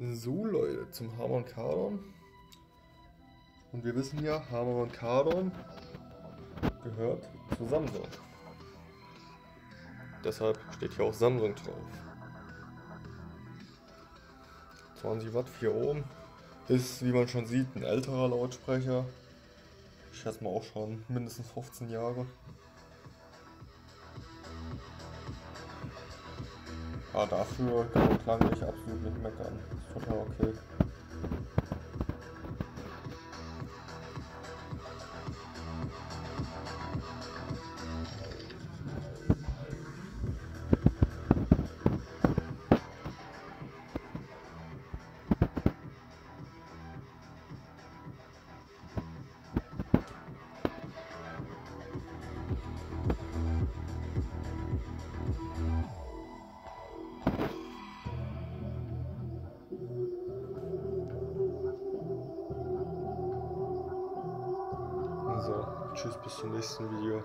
So Leute, zum Harman Kardon. Und wir wissen ja, Harman Kardon gehört zu Samsung. Deshalb steht hier auch Samsung drauf. 20 Watt, 4 Ohm. Ist, wie man schon sieht, ein älterer Lautsprecher. Ich schätze mal auch schon mindestens 15 Jahre. Aber dafür kann man klanglich absolut nicht meckern. Total okay. Also, tschüss, bis zum nächsten Video.